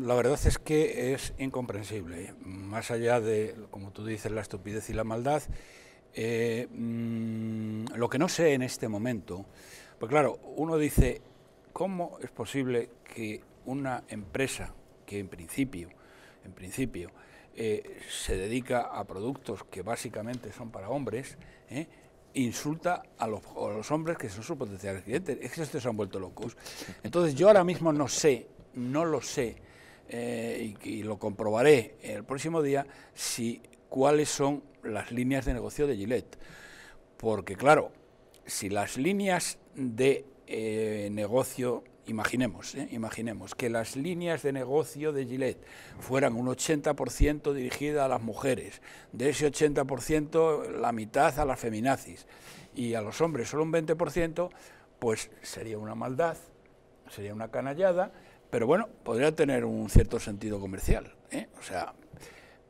La verdad es que es incomprensible, más allá de, como tú dices, la estupidez y la maldad, eh, mm, lo que no sé en este momento, pues claro, uno dice, ¿cómo es posible que una empresa que en principio, en principio, eh, se dedica a productos que básicamente son para hombres, eh, insulta a los, hombres que son sus potenciales clientes? Es que estos se han vuelto locos. Entonces yo ahora mismo no sé, no lo sé, eh, y, lo comprobaré el próximo día, si cuáles son las líneas de negocio de Gillette. Porque claro, si las líneas de eh, negocio, imaginemos, eh, imaginemos que las líneas de negocio de Gillette fueran un 80% dirigida a las mujeres, de ese 80% la mitad a las feminazis y a los hombres solo un 20%, pues sería una maldad, sería una canallada pero bueno, podría tener un cierto sentido comercial, ¿eh? o sea,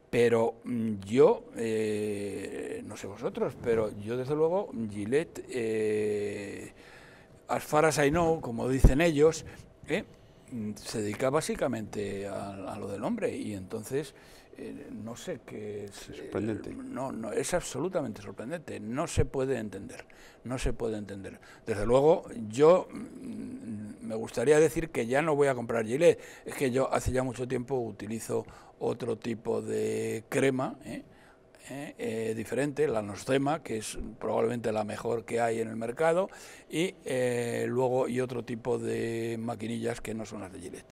pero mm, yo, eh, no sé vosotros, pero yo desde luego, Gillette, eh, as far as I know, como dicen ellos, ¿eh? Mm, se dedica básicamente a, lo del hombre y entonces no sé qué es sorprendente no no es absolutamente sorprendente no se puede entender no se puede entender desde luego yo me gustaría decir que ya no voy a comprar Gillette es que yo hace ya mucho tiempo utilizo otro tipo de crema ¿eh? ¿eh? Eh, diferente, la Nostema, que es probablemente la mejor que hay en el mercado, y luego y otro tipo de maquinillas que no son las de Gillette.